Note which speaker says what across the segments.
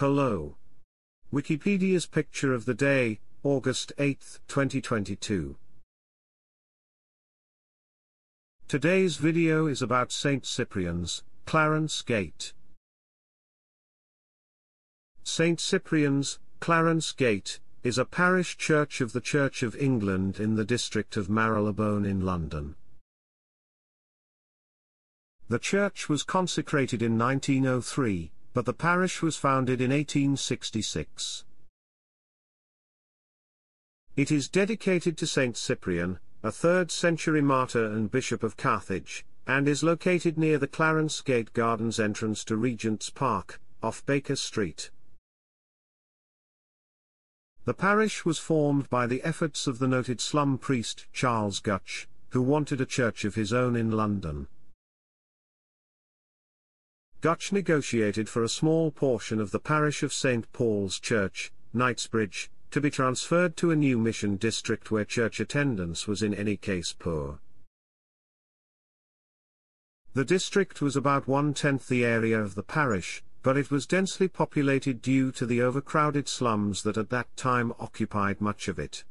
Speaker 1: Hello. Wikipedia's picture of the day, August 8, 2022. Today's video is about St. Cyprian's, Clarence Gate. St. Cyprian's, Clarence Gate, is a parish church of the Church of England in the district of Marylebone in London. The church was consecrated in 1903, but the parish was founded in 1866. It is dedicated to Saint Cyprian, a 3rd century martyr and bishop of Carthage, and is located near the Clarence Gate Gardens entrance to Regent's Park, off Baker Street. The parish was formed by the efforts of the noted slum priest Charles Gutch, who wanted a church of his own in London. Gutch negotiated for a small portion of the parish of St. Paul's Church, Knightsbridge, to be transferred to a new mission district where church attendance was in any case poor. The district was about one-tenth the area of the parish, but it was densely populated due to the overcrowded slums that at that time occupied much of it.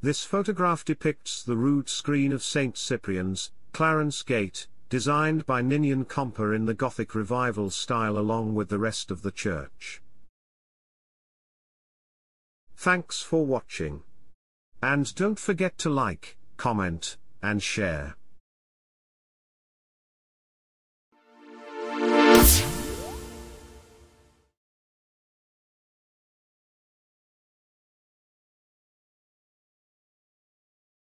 Speaker 1: This photograph depicts the rood screen of St. Cyprian's, Clarence Gate, designed by Ninian Comper in the Gothic Revival style along with the rest of the church. Thanks for watching. And don't forget to like, comment, and share.